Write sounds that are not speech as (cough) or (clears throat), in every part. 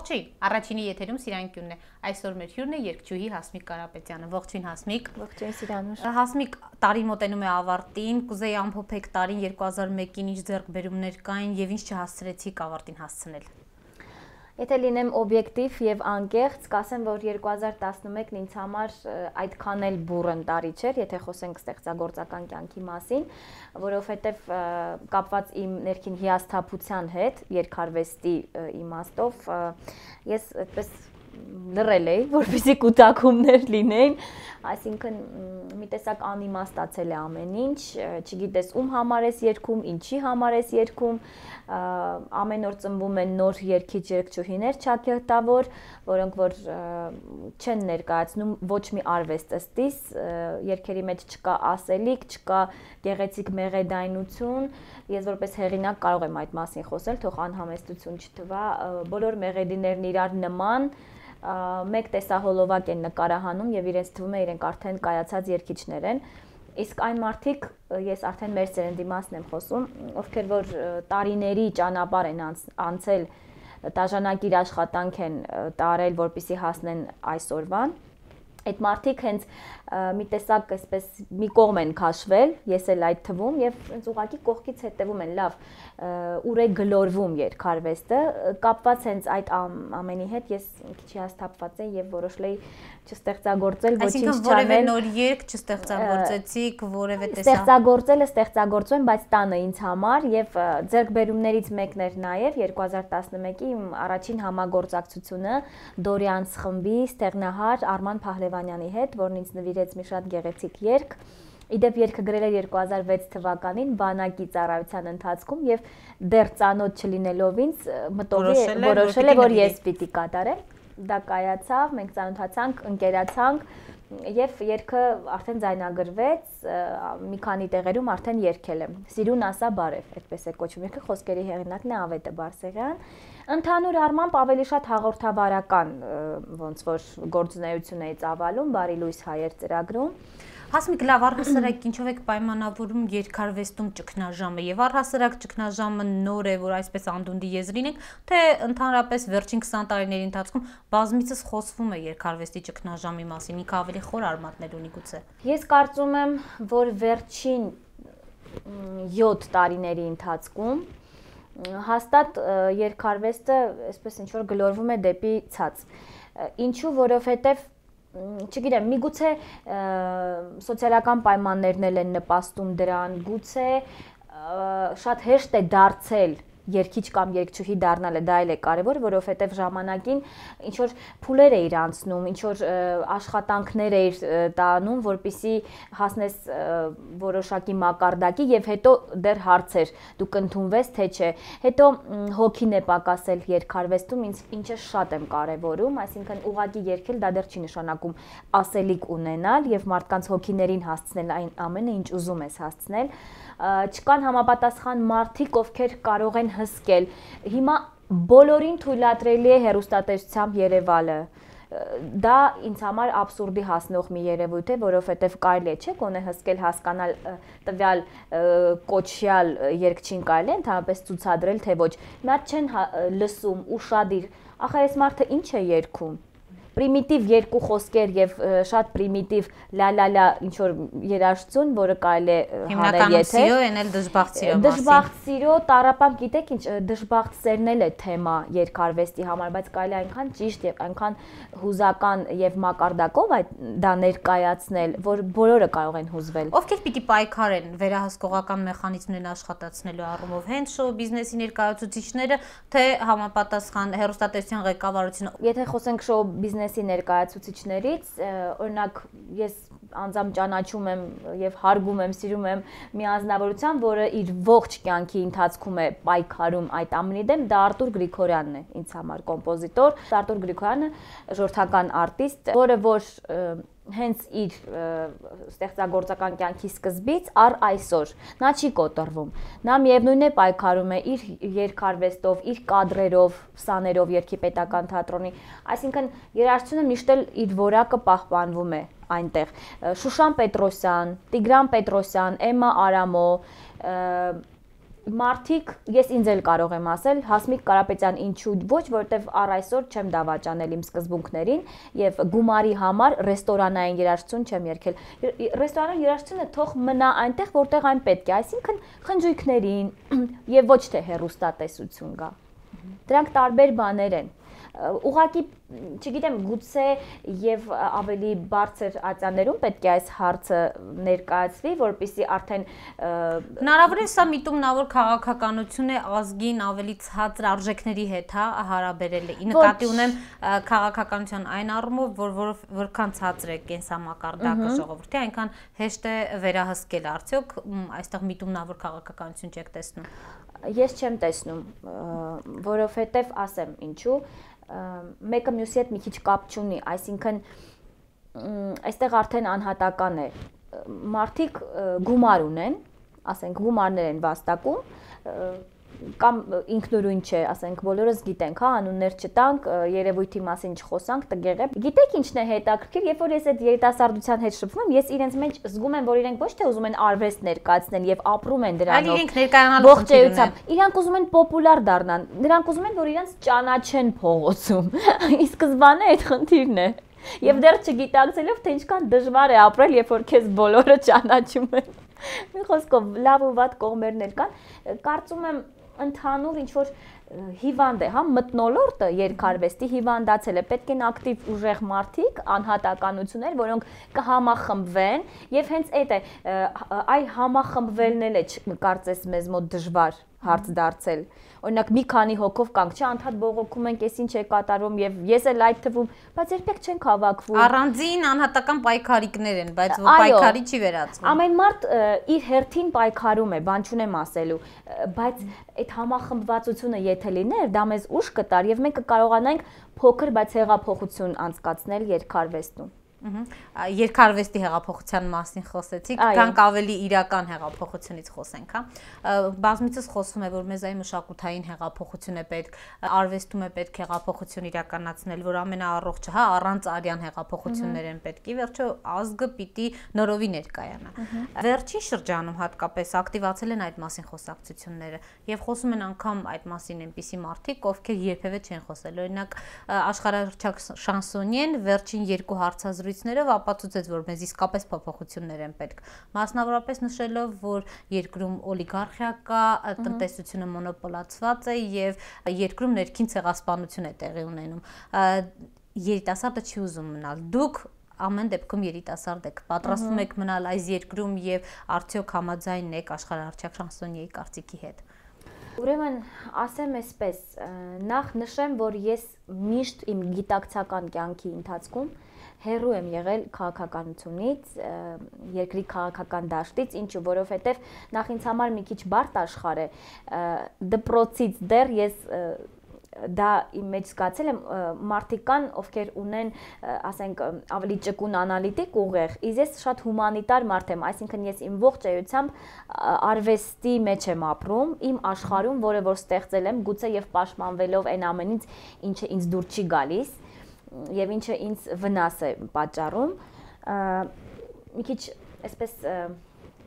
Ողջույն, առաջինի եթերում Սիրանկյունն է։ Այսօր մեր հյուրն է երկչուհի Հասմիկ Կարապետյանը։ Ողջույն Հասմիկ։ Ողջույն Սիրանուշ։ Հասմիկ, տարին մոտենում է ավարտին, կուզեի ամփոփեք տարին 2001-ին ինչ ձեռքբերումներ կային եւ ինչ չհասցրեցիք ավարտին հասցնել։ Եթե լինեմ օբյեկտիվ եւ անկեղծ, կասեմ, որ 2011-ն ինձ համար այդքան էլ բուրըն տարի չէր, եթե խոսենք ստեղծագործական կյանքի մասին, որովհետեւ կապված իմ ներքին հիասթափության հետ, երկարվեստի իմաստով, ես այդպես լռել էի, որպեսզի կուտակումներ լինեին, այսինքն մի տեսակ անիմաստացել է ամեն ինչ, չգիտես ում համար ես երգում, ինչի համար ես երգում, ամեն օր ծնվում են նոր երգիչ երգչուհիներ ճակերտավոր, որոնք որ չեն ներկայացնում ոչ մի արվեստ ըստիս, երգերի մեջ չկա ասելիք, չկա գեղեցիկ մեղեդայնություն, ես որպես հեղինակ կարող եմ այդ մասին խոսել, թող անհամեստություն չթվա, բոլոր մեղեդիներն իրար նման, մեկ տեսահոլովակ են նկարահանում եւ իրենց թվում է իրենք արդեն կայացած երկիչներ են իսկ այն մարդիկ ես արդեն մեր սերնդի մասն եմ խոսում ովքեր որ տարիների ճանապարհ են անցել դաժանակիր աշխատանք են տարել որպիսի հասնեն այսօրվան այդ մարդիկ հենց մի տեսակ այսպես մի կողմ են քաշվել, ես էլ այդ թվում եւ հենց ուղակի կողքից հետևում են, լավ, ուր է գլորվում երկարվեստը, կապված հենց այդ ամենի հետ ես քիչ հաստատված եմ եւ որոշել էի չստեղծագործել ոչինչ չանել։ Այսինքն որևէ նոր երգ չստեղծագործեցիք, որևէ տեսա։ Ստեղծագործելը ստեղծագործում եմ, բայց տանը ինձ համար եւ ձերբերումներից մեկն էր նաեւ 2011-ի իմ առաջին համագործակցությունը Դորյանց խմբի ստեղնահար Արման Փահլևանյանի հետ, որն ինձ նվիրեց մի շատ գեղեցիկ երգ Իդեպ երգը գրել էր 2006 թվականին բանակի ծառայության ընթացքում եւ դեռ ծանոթ չլինելով ինձ մտովի որոշել է որ ես պիտի կատարեմ դա կայացավ, մենք ծանոթացանք, ընկերացանք եւ երգը արդեն ձայնագրվեց, մի քանի տեղերում արդեն երգել եմ։ Սիրուն ասա բարև, այդպես է կոչվում երգը, խոսքերի հեղինակն է Ավետը Բարսեղյան։ Ընդհանուր առմամբ ավելի շատ հաղորդավարական ոնց որ գործունեություն է ծավալում Բարի լույս հայեր ծրագրում Հասմիկ լավ առհասարակ ինչով եք պայմանավորում երկարվեստում ճգնաժամը եւ առհասարակ ճգնաժամը նոր է, որ այսպես անդունդի եզրին ենք, թե ընդհանրապես վերջին 20 տարիների ընթացքում բազմիցս խոսվում է երկարվեստի ճգնաժամի մասին, ինքը ավելի խոր արմատներ ունի գուցե։ Ես կարծում եմ, որ վերջին 7 տարիների ընթացքում հաստատ երկարվեստը այսպես ինչ որ գլորվում է դեպի ցած։ Ինչու, որովհետև չգիտեմ, միգուցե սոցիալական պայմաններն էլ են նպաստում դրան, գուցե շատ հեշտ է դարձել երկիչ կամ երգչուհի դառնալը դա էլ է կարևոր, որովհետև ժամանակին ինչ որ փուլեր է իրանցնում, ինչ որ աշխատանքներ է տանում, որpիսի հասնես որոշակի մակարդակի եւ հետո դեռ հարցեր դու կընդունվես թե չէ։ Հետո հոգին է պակասել երկարվեստում, ինձ ինչը շատ եմ կարևորում, այսինքն ուղակի երկել դա դեռ չի նշանակում ասելիք ունենալ եւ մարդկանց հոգիներին հասցնել այն ամենը, ինչ ուզում ես հասցնել չկան համապատասխան մարդիկ, ովքեր կարող են հսկել։ Հիմա բոլորին թույլատրելի է հերոստատեսությամբ Երևանը դա ինձ համար абսուրդի հասնող մի երևույթ է, որովհետև կարելի է, չէ՞, գոնե հսկել հասկանալ տվյալ կոչյալ երկչին կարելի է ընդհանրապես ցուցադրել, թե ոչ։ Նա չեն հա, լսում, ուրشادիր։ Ախա այս մարդը ինչ է երգում պրիմիտիվ երկու խոսքեր եւ շատ պրիմիտիվ լա-լա-լա ինչ որ երաժշտություն, որը կարելի է հանել եթե սիրո են էլ դժբախտ սիրո մասին։ Դժբախտ սիրո, տարապան գիտեք ինչ դժբախտ սերն էլ է թեմա երկարվեստի համար, բայց կարելի այնքան ճիշտ եւ այնքան հուզական եւ մակարդակով այդ դա ներկայացնել, որ բոլորը կարող են հուզվել։ Ովքեր պիտի պայքարեն վերահսկողական մեխանիզմներն աշխատացնելու առումով, հենց շոու բիզնեսի ներկայացուցիչները, թե համապատասխան հերոստատեսության ղեկավարությունը։ Եթե խոսենք շոու բիզնես բիզնեսի ներկայացուցիչներից, օրինակ ես անձամբ ճանաչում եմ եւ հարգում եմ, սիրում եմ մի անձնավորության, որը իր ողջ կյանքի ընթացքում է պայքարում այդ ամենի դեմ, դա Արտուր Գրիգորյանն է, ինձ համար կոմպոզիտոր։ Արտուր Գրիգորյանը ժողովրդական արտիստ, որը որ հենց իր ստեղծագործական կյանքի սկզբից առ այսօր նա չի կոտրվում։ Նա միևնույն է պայքարում է իր երկարվեստով, իր կադրերով, սաներով երկի պետական թատրոնի, այսինքն երաժշտությունը միշտ էլ իր որակը պահպանվում է այնտեղ։ Շուշան Պետրոսյան, Տիգրան Պետրոսյան, Էմմա Արամո, Մարտիկ, ես ինձ էլ կարող եմ ասել, Հասմիկ Կարապետյան ինչու ոչ, որովհետև առ այսօր չեմ դավաճանել իմ սկզբունքներին եւ գումարի համար ռեստորանային երաժշտություն չեմ երգել։ Ռեստորանային երաժշտությունը թող մնա այնտեղ, որտեղ այն պետք է, այսինքն խնջույքներին (clears throat) եւ ոչ թե հերոստատեսություն գա։ Դրանք տարբեր բաներ են ուղղակի չգիտեմ գուցե եւ ավելի բարձր ատյաններում պետք է այս հարցը ներկայացվի որpիսի արդեն հնարավոր է սա միտումնավոր քաղաքականություն է ազգին ավելի ցածր արժեքների հետ հա հարաբերել է նկատի ունեմ քաղաքականության այն առումով որ որ որքան ցածր է կենսամակարդակը ժողովրդի այնքան հեշտ է վերահսկել արդյոք այստեղ միտումնավոր քաղաքականություն չեք տեսնում ես չեմ տեսնում որովհետև ասեմ ինչու մեկը մյուսի հետ մի քիչ կապ չունի, այսինքն այստեղ արդեն անհատական է։ Մարդիկ գումար ունեն, ասենք գումարներ են վաստակում, կամ ինքնուրույն չէ, ասենք բոլորս գիտենք, հա, անուններ չտանք, երևույթի մասին չխոսանք, տգեղ է։ Գիտեք ինչն է հետաքրքիր, երբ որ ես այդ երիտասարդության հետ շփվում եմ, ես իրենց մեջ զգում եմ, որ իրենք ոչ թե ուզում են արվեստ ներկայացնել եւ ապրում են դրանով։ Այլ իրենք ներկայանալու ողջերությամբ։ Իրանք ուզում են պոպուլար դառնան։ Նրանք ուզում են, որ իրենց ճանաչեն փողոցում։ (laughs) Իսկ սկզբանե այդ խնդիրն է։ Եվ դեռ չգիտակցելով թե ինչքան դժվար է ապրել, երբ որ քեզ բոլորը ճանաչում են։ (laughs) Մի խոսքով լավ ու վատ կողմերն էլ կան։ Կարծում եմ ընդհանուր ինչ որ հիվանդ է, հա, մտնոլորտը երկարվեստի հիվանդացել է։ Պետք են ակտիվ ուժեղ մարդիկ, անհատականություններ, որոնք կհամախմբվեն եւ հենց այդ է այ համախմբվելն էլ է կարծես մեզ մոտ դժվար հարց դարձել։ Օրինակ մի քանի հոգով կանք, չէ, անդադ բողոքում ենք, ես ինչ է կատարում եւ ես էլ այդ թվում, բայց երբեք չենք հավաքվում։ Առանձին անհատական պայքարիկներ են, բայց որ պայքարի չի վերածվում։ Ամեն մարդ իր հերթին պայքարում է, բան չունեմ ասելու, բայց այդ համախմբվածությունը եթե լիներ, դա մեզ ուժ կտար եւ մենք կկարողանանք փոքր, բայց հեղափոխություն անցկացնել երկարվեստում երկարվեստի հեղափոխության մասին խոսեցիք, կանք ավելի իրական հեղափոխությունից խոսենք, հա։ Բազմիցս խոսվում է, որ մեզ այն մշակութային հեղափոխություն է պետք, արվեստում է պետք հեղափոխություն իրականացնել, որ ամենաառողջը, հա, առանց արյան հեղափոխություններ են պետք։ Ի վերջո ազգը պիտի նորովի ներկայանա։ Վերջին շրջանում հատկապես ակտիվացել են այդ մասին խոսակցությունները եւ խոսում են անգամ այդ մասին այնպիսի մարդիկ, ովքեր երբևէ չեն խոսել։ Օրինակ աշխարհարչակ շանսոնիեն վերջին երկու հարցազրույց զրույցներով ապացուցեց, որ մեզ իսկապես փոփոխություններ են պետք։ Մասնավորապես նշելով, որ երկրում օլիգարխիա կա, տնտեսությունը մոնոպոլացված է եւ երկրում ներքին ցեղասպանություն է տեղի ունենում։ Երիտասարդը չի ուզում մնալ։ Դուք ամեն դեպքում երիտասարդ եք, պատրաստվում եք մնալ այս երկրում եւ արդյոք համաձայն եք աշխարհարչակ շանսոնիայի կարծիքի հետ։ Ուրեմն ասեմ այսպես, նախ նշեմ, որ ես միշտ իմ գիտակցական կյանքի ընթացքում հերու եմ եղել քաղաքականությունից, երկրի քաղաքական դաշտից, ինչու որովհետև նախ ինձ համար մի քիչ բարդ աշխարհ է դպրոցից դեռ ես դա իմ մեջ զգացել եմ մարտիկան, ովքեր ունեն, ասենք, ավելի ճկուն անալիտիկ ուղեղ, իսկ ես շատ հումանիտար մարդ եմ, այսինքն ես իմ ողջ էությամբ արվեստի մեջ եմ ապրում, իմ աշխարհում, որը որ ստեղծել եմ, գուցե եւ պաշտպանվելով այն ամենից, ինչը ինձ դուր չի գալիս, եւ ինչը ինձ վնաս է պատճառում մի քիչ այսպես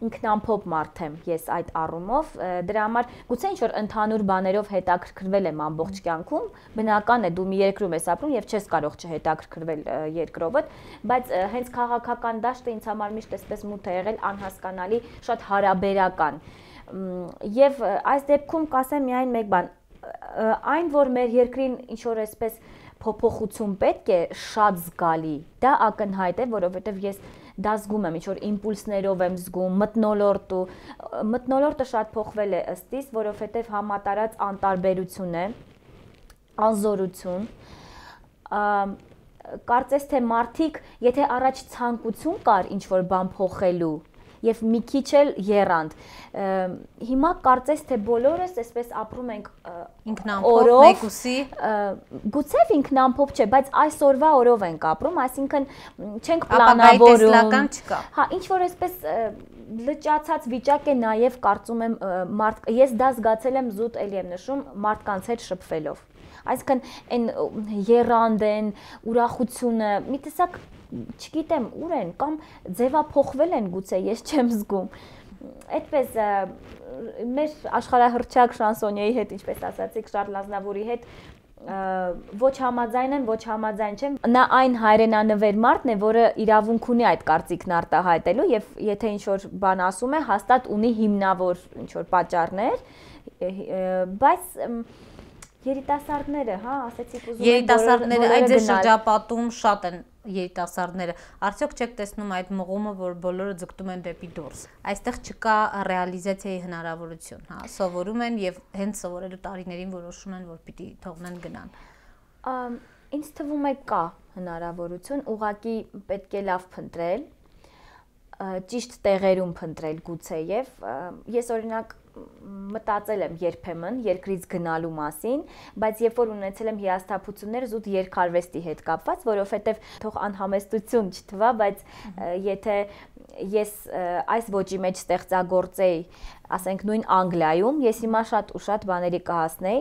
ինքնամփոփ մարդ եմ ես այդ առումով դրա համար գուցե ինչ որ ընդհանուր բաներով հետաքրքրվել եմ ամբողջ կյանքում բնական է դու մի երկրում ես ապրում եւ չես կարող չհետաքրքրվել երկրովդ բայց հենց քաղաքական դաշտը ինձ համար միշտ էսպես մութ է եղել անհասկանալի շատ հարաբերական եւ այս դեպքում կասեմ միայն մեկ բան այն որ մեր երկրին ինչ որ այսպես փոփոխություն պետք է շատ զգալի։ Դա ակնհայտ է, որովհետև ես դա զգում եմ, ինչ որ իմպուլսներով եմ զգում, մտնոլորտը, մտնոլորտը շատ փոխվել է ըստիս, որովհետև համատարած անտարբերություն է, անզորություն, կարծես թե մարդիկ, եթե առաջ ցանկություն կար ինչ որ բան փոխելու, եւ մի քիչ էլ երանդ։ Հիմա կարծես թե բոլորս այսպես ապրում ենք ինքնամփոփ մեկուսի գուցե ինքնամփոփ չէ, բայց այսօրվա օրով ենք ապրում, այսինքն չենք պլանավորում։ չկա։ Հա, ինչ որ այսպես լճացած վիճակ է նաև կարծում եմ մարդ ես դա զգացել եմ զուտ էլի եմ նշում մարդկանց հետ շփվելով այսինքն այն երանդեն ուրախությունը մի տեսակ չգիտեմ ուր են կամ ձևափոխվել են գուցե ես չեմ զգում այդպես մեր աշխարհահռչակ շանսոնիայի հետ, ինչպես ասացիք, Շարլ Ազնավուրի հետ ոչ համաձայն են, ոչ համաձայն չեմ։ Նա այն հայրենանվեր մարդն է, որը իրավունք ունի այդ կարծիքն արտահայտելու եւ եթե ինչ որ բան ասում է, հաստատ ունի հիմնավոր ինչ որ պատճառներ, բայց երիտասարդները, հա, ասեցիք ուզում են երիտասարդները այդ ձեր շրջապատում շատ են երիտասարդները արդյոք չեք տեսնում այդ մղումը որ բոլորը ձգտում են դեպի դուրս այստեղ չկա ռեալիզացիայի հնարավորություն հա սովորում են եւ հենց սովորելու տարիներին որոշում են որ պիտի թողնեն գնան ինձ թվում է կա հնարավորություն ուղակի պետք է լավ փնտրել ճիշտ տեղերում փնտրել գուցե եւ ես օրինակ մտածել եմ երբեմն երկրից գնալու մասին, բայց երբ որ ունեցել եմ հիասթափություններ զուտ երկարվեստի հետ կապված, որովհետև թող անհամեստություն չթվա, բայց եթե ես այս ոճի մեջ ստեղծագործեի, ասենք նույն Անգլիայում, ես հիմա շատ ու շատ բաների կհասնեի,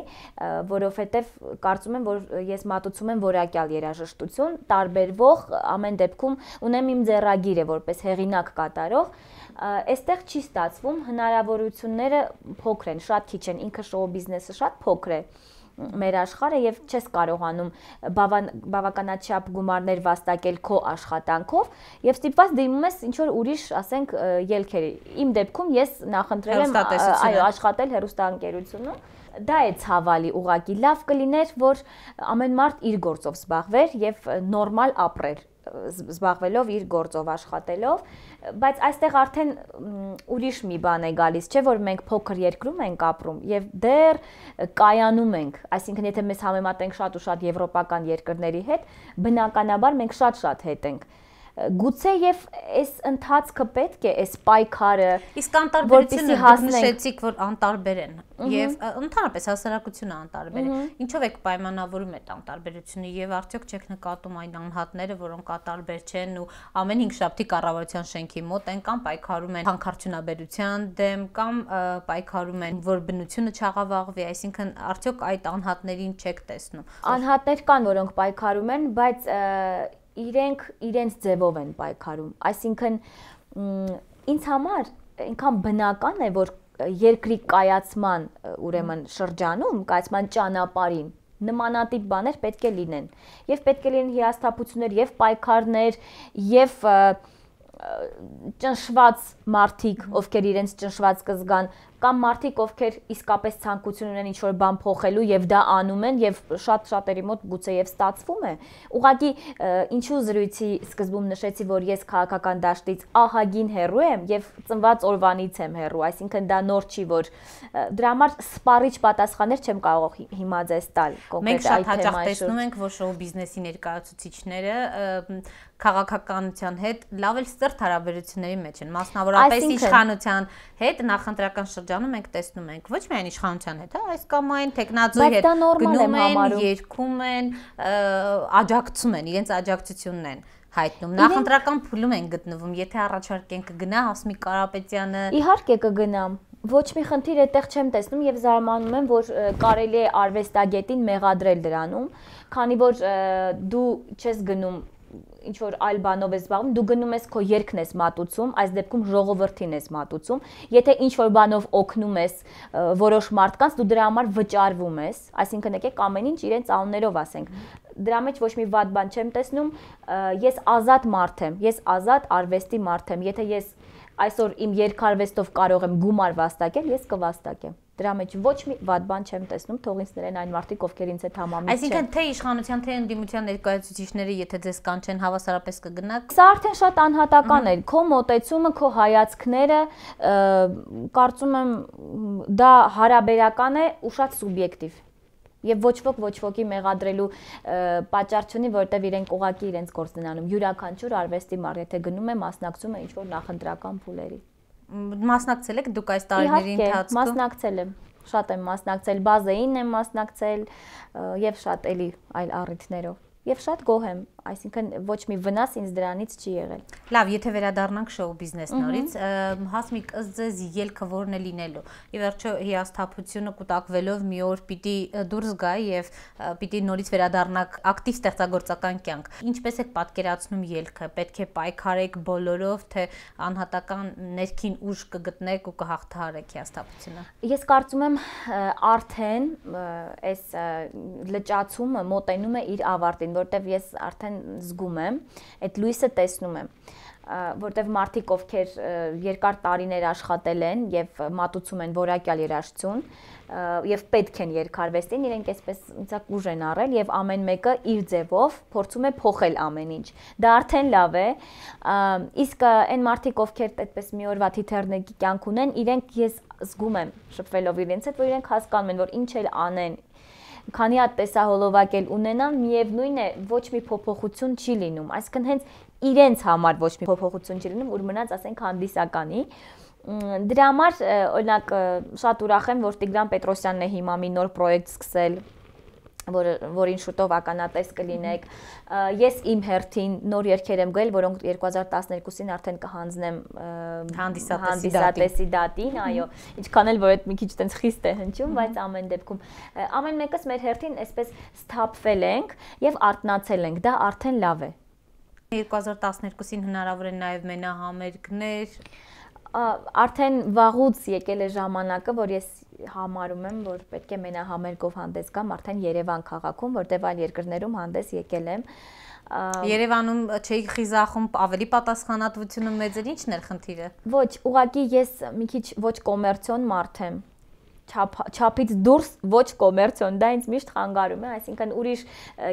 որովհետև կարծում եմ, որ ես մատուցում եմ որակյալ երաժշտություն, տարբերվող ամեն դեպքում ունեմ իմ ձեռագիրը որպես հեղինակ կատարող, այստեղ չի ստացվում, հնարավորությունները փոքր են, շատ քիչ են, ինքը շոու բիզնեսը շատ փոքր է մեր աշխարհը եւ չես կարողանում բավականաչափ գումարներ վաստակել քո աշխատանքով եւ ստիպված դիմում ես ինչ որ ուրիշ, ասենք, ելքերի։ Իմ դեպքում ես նախընտրել եմ այո, աշխատել հերոստանգերությունում դա է ցավալի ուղակի լավ կլիներ որ ամեն մարդ իր գործով զբաղվեր եւ նորմալ ապրեր զբաղվելով իր գործով աշխատելով, բայց այստեղ արդեն ուրիշ մի բան է գալիս, չէ՞ որ մենք փոքր երկրում ենք ապրում եւ դեռ կայանում ենք, այսինքն եթե մեզ համեմատենք շատ ու շատ եվրոպական երկրների հետ, բնականաբար մենք շատ-շատ հետ ենք գուցե եւ այս ընթացքը պետք է այս պայքարը իսկ անտարբերությունը նշեցիք որ անտարբեր են եւ ընդհանրապես հասարակությունը անտարբեր է ինչով եք պայմանավորում այդ անտարբերությունը եւ արդյոք չեք նկատում այն անհատները որոնք ատարբեր չեն ու ամեն 5 շաբթի կառավարության շենքի մոտ են կամ պայքարում են հանքարդյունաբերության դեմ կամ պայքարում են որ բնությունը չաղավաղվի այսինքն արդյոք այդ անհատներին չեք տեսնում անհատներ կան որոնք պայքարում են բայց իրենք իրենց ձևով են պայքարում այսինքն ինձ համար այնքան բնական է որ երկրի կայացման ուրեմն շրջանում կայացման ճանապարհին նմանատիպ բաներ պետք է լինեն եւ պետք է լինեն հիասթափություններ եւ պայքարներ եւ ճնշված մարդիկ, ովքեր իրենց ճնշված կզգան, կամ մարդիկ, ովքեր իսկապես ցանկություն ունեն ինչ-որ բան փոխելու եւ դա անում են եւ շատ շատերի մոտ գուցե եւ ստացվում է։ Ուղղակի ինչու զրույցի սկզբում նշեցի, որ ես քաղաքական դաշտից ահագին հեռու եմ եւ ծնված օրվանից եմ հեռու, այսինքն դա նոր չի, որ դրա համար սպառիչ պատասխաններ չեմ կարող հիմա ձեզ տալ կոնկրետ այդ թեմայի շուրջ։ Մենք շատ հաճախ տեսնում ենք, որ շոու բիզնեսի ներկայացուցիչները քաղաքականության հետ լավ էլ սերտ հարաբերությունների մեջ են, մասնավորապես իշխանության հետ նախընտրական շրջան շրջանում մենք տեսնում ենք ոչ միայն իշխանության հետ, հա, այս կամ այն տեխնազոյի հետ գնում են, երգում են, աջակցում են, իրենց աջակցությունն են հայտնում։ Նախընտրական փուլում են գտնվում, եթե առաջարկեն կգնա Հասմիկ Կարապետյանը։ Իհարկե կգնամ ոչ մի խնդիր այդտեղ չեմ տեսնում եւ զարմանում եմ, որ կարելի է արվեստագետին մեղադրել դրանում, քանի որ դու չես գնում ինչ որ այլ բանով ես զբաղվում, դու գնում ես քո երկն ես մատուցում, այս դեպքում ժողովրդին ես մատուցում։ Եթե ինչ որ բանով օգնում ես որոշ մարդկանց, դու դրա համար վճարվում ես, այսինքն եկեք ամեն ինչ իրենց անուններով ասենք։ Դրա մեջ ոչ մի վատ բան չեմ տեսնում։ Ես ազատ մարդ եմ, ես ազատ արվեստի մարդ եմ։ Եթե ես այսօր իմ երկարվեստով կարող եմ գումար վաստակել, ես կվաստակեմ։ Դրա մեջ ոչ մի վատ բան չեմ տեսնում, թող ինձ ներեն այն մարդիկ, ովքեր ինձ հետ համամիտ չեն։ Այսինքն թե իշխանության, թե ընդդիմության ներկայացուցիչները, եթե ձեզ կանչեն, հավասարապես կգնաք։ Սա արդեն շատ անհատական է։ Քո մոտեցումը, քո հայացքները, կարծում եմ դա հարաբերական է ու շատ սուբյեկտիվ եւ ոչ ոք ոչ ոքի մեղադրելու պատճառ չունի, որովհետեւ իրենք ուղակի իրենց գործն են անում։ Յուրաքանչյուր արվեստի մար, եթե գնում է, մասնակցում է ինչ որ նախընտրական փուլերի մասնակցել եք դուք այս տարիների ընթացքում։ Մասնակցել եմ շատ եմ մասնակցել, բազային եմ մասնակցել եւ շատ էլի այլ առիթներով։ եւ շատ գոհ եմ, այսինքն ոչ մի վնաս ինձ դրանից չի եղել։ Լավ, եթե վերադառնանք շոու բիզնես նորից, հասմիկ ըստ ձեզ ելքը որն է լինելու։ Ի վերջո հիասթափությունը կուտակվելով մի օր պիտի դուրս գա եւ պիտի նորից վերադառնաք ակտիվ ստեղծագործական կյանք։ Ինչպես եք պատկերացնում ելքը։ Պետք է պայքարեք բոլորով, թե անհատական ներքին ուժ կգտնեք ու կհաղթահարեք հիասթափությունը։ Ես կարծում եմ արդեն այս լճացումը մոտենում է իր ավարտին այն, որտեվ ես արդեն զգում եմ, այդ լույսը տեսնում եմ որտեվ մարդիկ ովքեր երկար տարիներ աշխատել են եւ մատուցում են որակյալ երաժշտություն եւ պետք են երկարվեստին, իրենք այսպես ցակ ուժ են առել եւ ամեն մեկը իր ձևով փորձում է փոխել ամեն ինչ։ Դա արդեն լավ է։ Իսկ այն մարդիկ ովքեր այդպես մի օրվա թիթեռնեկի կյանք ունեն, իրենք ես զգում եմ շփվելով իրենց հետ, որ իրենք հասկանում են, որ ինչ էլ անեն, քանի հատ տեսահոլովակ էլ ունենան, միևնույն է, ոչ մի փոփոխություն չի լինում։ Այսինքն հենց իրենց համար ոչ մի փոփոխություն չի լինում, ուր մնաց ասենք հանդիսականի դրա համար օրինակ շատ ուրախ եմ որ Տիգրան Պետրոսյանն է հիմա մի նոր պրոյեկտ սկսել որ որին շուտով ականատես կլինեք։ Ես իմ հերթին նոր երկեր եմ գել, որոնք 2012-ին արդեն կհանձնեմ հանդիսատեսի դատին, այո, ինչքան էլ որ այդ մի քիչ տենց խիստ է հնչում, բայց ամեն դեպքում ամեն մեկս մեր հերթին այսպես սթափվել ենք եւ արտնացել ենք, դա արդեն լավ է։ 2012-ին հնարավոր է նաև մենահամերգներ արդեն վաղուց եկել է ժամանակը, որ ես համարում եմ, որ պետք է մենահամերգով հանդես գամ արդեն Երևան քաղաքում, որտեղ այլ երկրներում հանդես եկել եմ։ Երևանում չէի խիզախում ավելի պատասխանատվությունը մեծ էր, ի՞նչն էր խնդիրը։ Ոչ, ուղղակի ես մի քիչ ոչ կոմերցիոն մարդ եմ չափ չափից դուրս ոչ կոմերցիոն դա ինձ միշտ խանգարում է այսինքն ուրիշ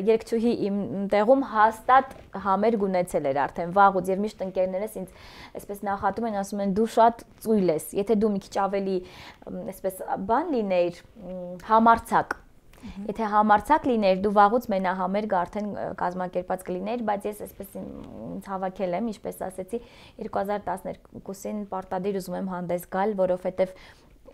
երկչուհի իմ տեղում հաստատ համերգ ունեցել էր արդեն վաղուց եւ միշտ ընկերներս ինձ այսպես նախատում են ասում են դու շատ ծույլ ես եթե դու մի քիչ ավելի այսպես բան լինեիր համարցակ Եթե համարցակ լիներ, դու վաղուց մենահամերգ արդեն կազմակերպած կլիներ, բայց ես այսպես ինձ հավաքել եմ, ինչպես ասեցի, 2012-ին պարտադիր ուզում եմ հանդես գալ, որովհետև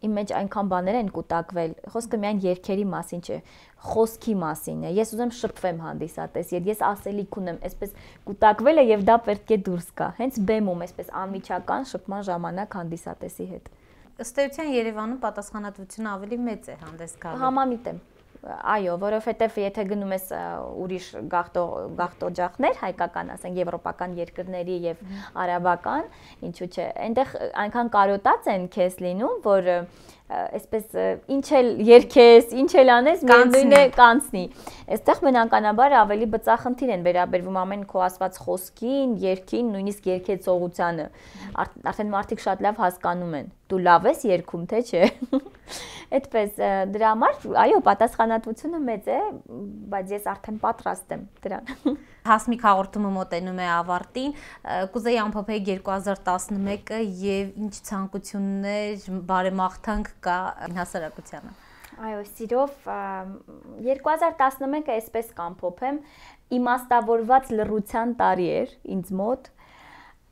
իմ մեջ այնքան բաներ են կուտակվել։ Խոսքը միայն երկերի մասին չէ, խոսքի մասին է։ Ես ուզում շփվեմ հանդիսատես, եւ ես ասելիք ունեմ, այսպես կուտակվել է եւ դա պետք է դուրս գա։ Հենց բեմում այսպես անմիջական շփման ժամանակ հանդիսատեսի հետ։ Ըստ էության Երևանում պատասխանատվությունը ավելի մեծ է հանդես գալու։ Համամիտ եմ այո, որովհետև եթե գնում ես ուրիշ գախտո գախտոջախներ, հայկական, ասենք եվրոպական երկրների եւ արաբական, ինչու՞ չէ, այնտեղ այնքան կարոտած են քեզ լինում, որ այսպես ինչ էլ երկես, ինչ էլ անես, միևնույն է կանցնի։ Այստեղ բնականաբար ավելի բծախնդիր են վերաբերվում ամեն քո ասված խոսքին, երկին, նույնիսկ երկեցողությանը։ Արդեն մարդիկ շատ լավ հասկանում են։ Դու լավ ես երգում, թե չէ։ (laughs) Այդպես դրա համար, այո, պատասխանատվությունը մեծ է, բայց ես արդեն պատրաստ եմ դրան։ (laughs) Հասմիկ հաղորդումը մոտենում է ավարտին։ Կուզեի ամփոփեի 2011-ը եւ ինչ ցանկություններ, բարեմաղթանք կա հասարակությանը։ Այո, սիրով 2011-ը այսպես կամփոփեմ, իմաստավորված լռության տարի էր ինձ մոտ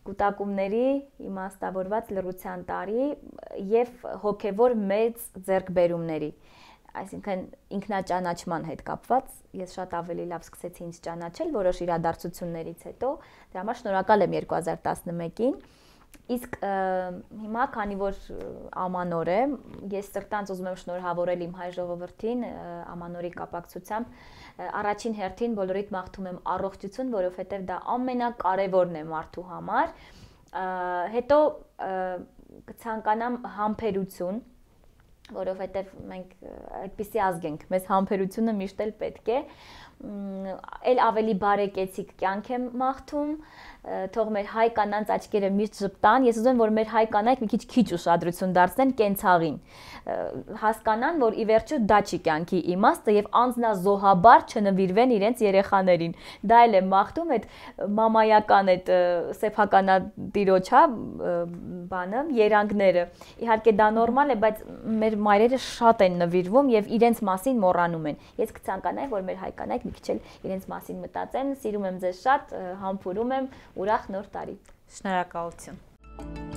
կൂട്ടակումների իմաստավորված լռության տարի եւ հոգեվոր մեծ ձեռքբերումների այսինքն ինքնաճանաչման հետ կապված ես շատ ավելի լավ սկսեցի ինձ ճանաչել որոշ իրադարձություններից հետո դրա համար շնորհակալ եմ 2011-ին իսկ հիմա քանի որ ամանոր է ես սրտանց ուզում եմ շնորհավորել իմ հայ ժողովրդին ամանորի կապակցությամբ առաջին հերթին բոլորիդ մաղթում եմ առողջություն որովհետև դա ամենակարևորն է մարդու համար հետո կցանկանամ համբերություն որովհետև մենք այդպիսի ազգ ենք, մեզ համբերությունը միշտ էլ պետք է, ել ավելի բարեկեցիկ կյանք եմ մաղթում, թող մեր հայ կանանց աչքերը միշտ ճպտան։ Ես ուզում եմ, որ մեր հայ կանայք մի քիչ քիչ ուշադրություն դարձնեն կենցաղին։ Հասկանան, որ ի վերջո դա չի կյանքի իմաստը եւ անznազոհաբար չնվիրվեն իրենց երեխաներին։ Դա էլ է մաղթում այդ մամայական այդ սեփականատիրոջ, հա, բանը, երանգները։ Իհարկե դա նորմալ է, բայց մեր մայրերը շատ են նվիրվում եւ իրենց մասին մոռանում են։ Ես կցանկանայի, որ մեր հայ կանայք մի քիչ էլ իրենց մասին մտածեն։ Սիրում եմ ձեզ շատ, համբուրում եմ ուրախ նոր տարի։ Շնորհակալություն։